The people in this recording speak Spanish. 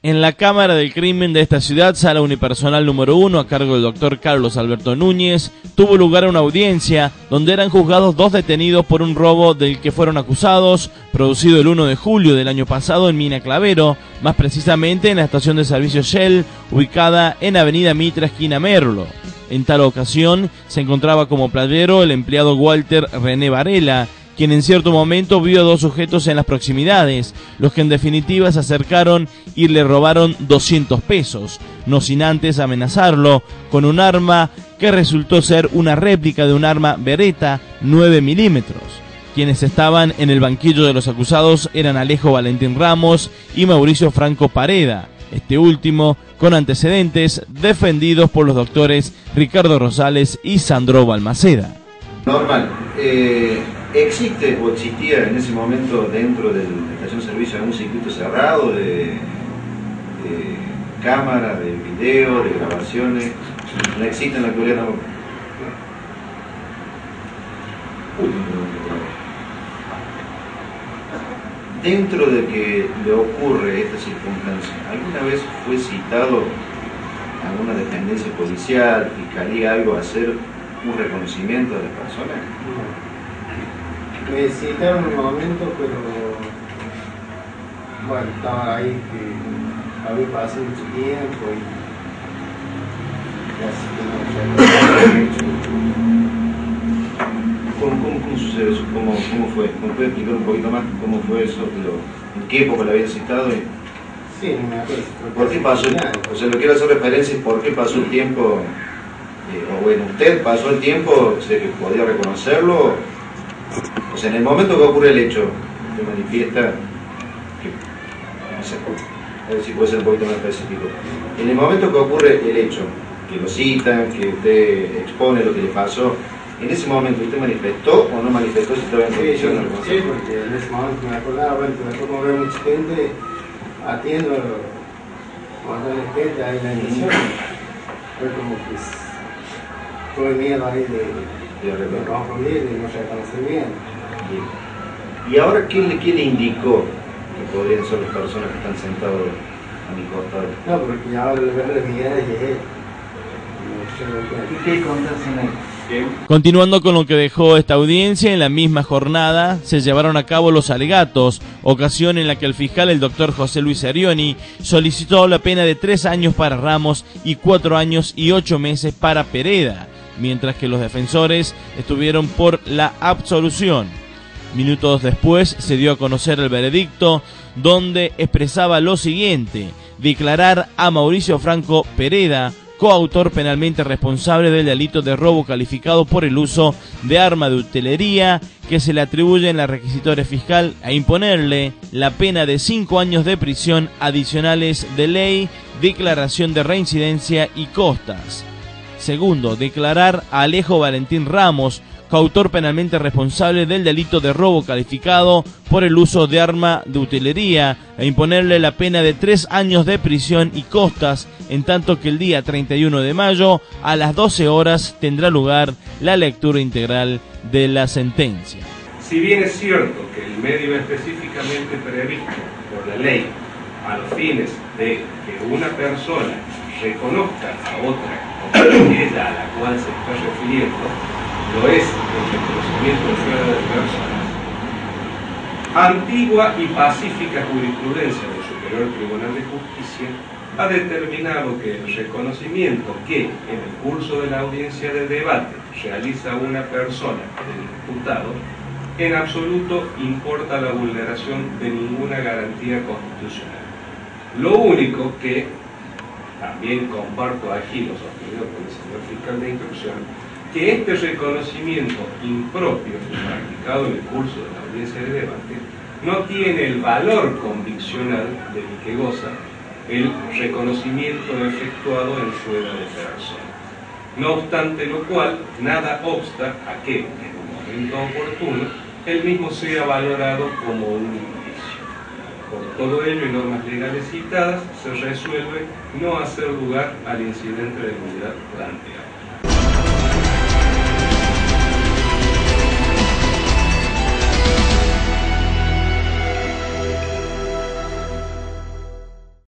En la Cámara del Crimen de esta ciudad, sala unipersonal número uno, a cargo del doctor Carlos Alberto Núñez, tuvo lugar una audiencia donde eran juzgados dos detenidos por un robo del que fueron acusados, producido el 1 de julio del año pasado en Mina Clavero, más precisamente en la estación de servicio Shell, ubicada en Avenida Mitra, esquina Merlo. En tal ocasión se encontraba como playero el empleado Walter René Varela, quien en cierto momento vio a dos sujetos en las proximidades, los que en definitiva se acercaron y le robaron 200 pesos, no sin antes amenazarlo con un arma que resultó ser una réplica de un arma Beretta 9 milímetros. Quienes estaban en el banquillo de los acusados eran Alejo Valentín Ramos y Mauricio Franco Pareda, este último con antecedentes defendidos por los doctores Ricardo Rosales y Sandro Balmaceda. Normal. Eh, ¿Existe o existía en ese momento dentro de la estación de servicio algún circuito cerrado de, cámara, de video, de grabaciones? No existe en la actualidad Dentro de que le ocurre esta circunstancia, ¿alguna vez fue citado alguna dependencia policial, fiscalía, algo a hacer un reconocimiento de las personas? Me citaron un momento, pero bueno, estaba ahí que había pasado mucho tiempo y, así que no ¿Cómo, cómo, cómo sucede eso? ¿Cómo, ¿Cómo, fue? ¿Me puede explicar un poquito más cómo fue eso? ¿En qué época lo habían citado? Sí, no me acuerdo. ¿Por qué pasó? O sea, lo quiero hacer referencia por qué pasó el tiempo eh, o bueno, usted pasó el tiempo, sé que podía reconocerlo, o sea, en el momento que ocurre el hecho, que manifiesta, no sé, a ver si puede ser un poquito más específico, en el momento que ocurre el hecho, que lo citan, que usted expone lo que le pasó, ¿En ese momento usted manifestó o no manifestó si estaba en condición de Sí, porque en ese momento me acordaba, bueno, me acuerdo ver mucha gente atiendo cuando la gente ahí la emisión. Fue como que tuve miedo ahí de, de, de confundir y no reconocer bien. bien. ¿Y ahora quién le, quién le indicó que podrían ser las personas que están sentados a mi costado? No, porque ahora le veo la mirada y es él. ¿Y qué contas en él? Continuando con lo que dejó esta audiencia, en la misma jornada se llevaron a cabo los alegatos, ocasión en la que el fiscal, el doctor José Luis Arioni, solicitó la pena de tres años para Ramos y cuatro años y ocho meses para Pereda mientras que los defensores estuvieron por la absolución. Minutos después se dio a conocer el veredicto donde expresaba lo siguiente, declarar a Mauricio Franco Pereda coautor penalmente responsable del delito de robo calificado por el uso de arma de utilería que se le atribuye en la requisitoria fiscal a imponerle la pena de cinco años de prisión adicionales de ley, declaración de reincidencia y costas. Segundo, declarar a Alejo Valentín Ramos, coautor penalmente responsable del delito de robo calificado por el uso de arma de utilería e imponerle la pena de tres años de prisión y costas, en tanto que el día 31 de mayo a las 12 horas tendrá lugar la lectura integral de la sentencia. Si bien es cierto que el medio específicamente previsto por la ley a los fines de que una persona reconozca a otra aquella a la cual se está refiriendo, lo es el reconocimiento fuera de personas. Antigua y pacífica jurisprudencia del Superior Tribunal de Justicia ha determinado que el reconocimiento que en el curso de la audiencia de debate realiza una persona del imputado en absoluto importa la vulneración de ninguna garantía constitucional. Lo único que también comparto aquí lo sostenido por el señor fiscal de instrucción, que este reconocimiento impropio practicado en el curso de la audiencia de debate no tiene el valor conviccional de que goza el reconocimiento efectuado en su de persona. No obstante lo cual, nada obsta a que, en un momento oportuno, el mismo sea valorado como un por todo ello y normas legales citadas, se resuelve no hacer lugar al incidente de nulidad planteado.